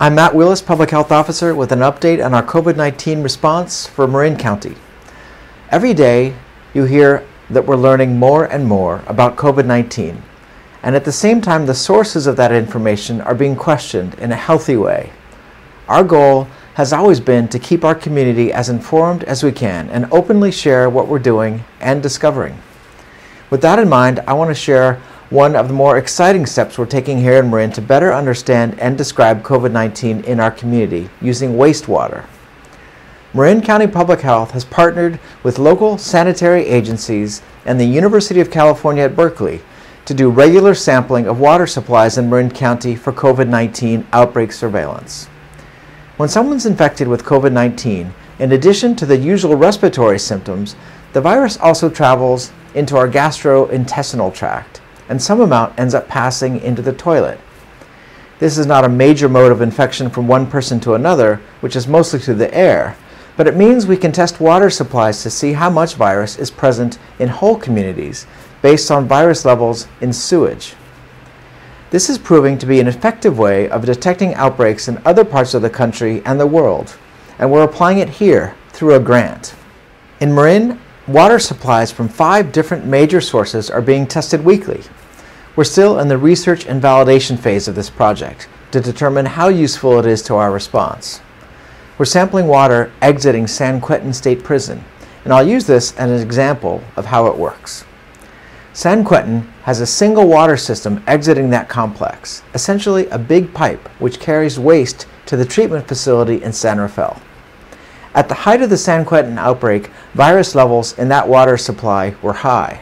I'm Matt Willis, Public Health Officer, with an update on our COVID 19 response for Marin County. Every day, you hear that we're learning more and more about COVID 19, and at the same time, the sources of that information are being questioned in a healthy way. Our goal has always been to keep our community as informed as we can and openly share what we're doing and discovering. With that in mind, I want to share one of the more exciting steps we're taking here in Marin to better understand and describe COVID 19 in our community using wastewater. Marin County Public Health has partnered with local sanitary agencies and the University of California at Berkeley to do regular sampling of water supplies in Marin County for COVID 19 outbreak surveillance. When someone's infected with COVID 19, in addition to the usual respiratory symptoms, the virus also travels into our gastrointestinal tract and some amount ends up passing into the toilet. This is not a major mode of infection from one person to another, which is mostly through the air, but it means we can test water supplies to see how much virus is present in whole communities based on virus levels in sewage. This is proving to be an effective way of detecting outbreaks in other parts of the country and the world, and we're applying it here through a grant. In Marin, Water supplies from five different major sources are being tested weekly. We're still in the research and validation phase of this project to determine how useful it is to our response. We're sampling water exiting San Quentin State Prison, and I'll use this as an example of how it works. San Quentin has a single water system exiting that complex, essentially a big pipe which carries waste to the treatment facility in San Rafael. At the height of the San Quentin outbreak, virus levels in that water supply were high.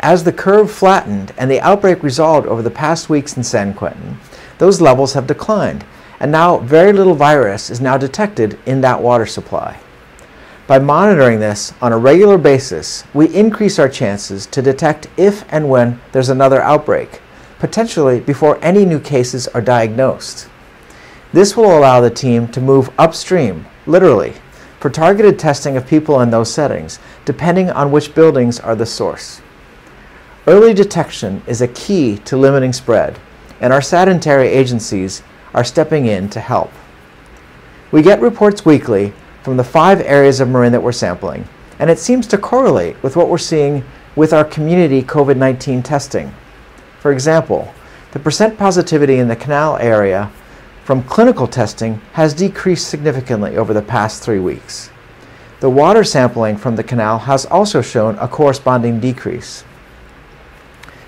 As the curve flattened and the outbreak resolved over the past weeks in San Quentin, those levels have declined, and now very little virus is now detected in that water supply. By monitoring this on a regular basis, we increase our chances to detect if and when there's another outbreak, potentially before any new cases are diagnosed. This will allow the team to move upstream literally, for targeted testing of people in those settings, depending on which buildings are the source. Early detection is a key to limiting spread, and our sanitary agencies are stepping in to help. We get reports weekly from the five areas of Marin that we're sampling, and it seems to correlate with what we're seeing with our community COVID 19 testing. For example, the percent positivity in the canal area from clinical testing has decreased significantly over the past three weeks. The water sampling from the canal has also shown a corresponding decrease.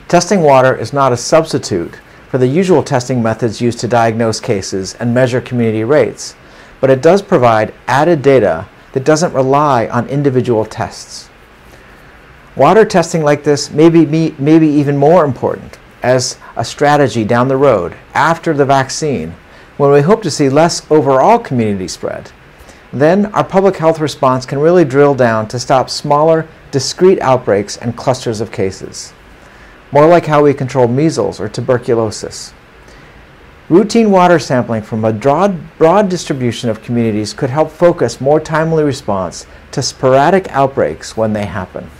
Testing water is not a substitute for the usual testing methods used to diagnose cases and measure community rates, but it does provide added data that doesn't rely on individual tests. Water testing like this may be, may be even more important as a strategy down the road after the vaccine when we hope to see less overall community spread, then our public health response can really drill down to stop smaller, discrete outbreaks and clusters of cases. More like how we control measles or tuberculosis. Routine water sampling from a broad, broad distribution of communities could help focus more timely response to sporadic outbreaks when they happen.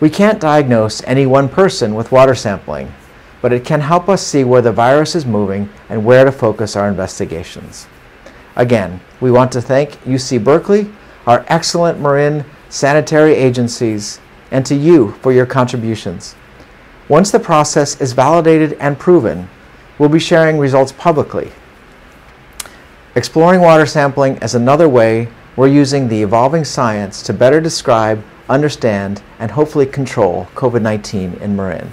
We can't diagnose any one person with water sampling, but it can help us see where the virus is moving and where to focus our investigations. Again, we want to thank UC Berkeley, our excellent Marin sanitary agencies, and to you for your contributions. Once the process is validated and proven, we'll be sharing results publicly. Exploring water sampling is another way we're using the evolving science to better describe, understand, and hopefully control COVID 19 in Marin.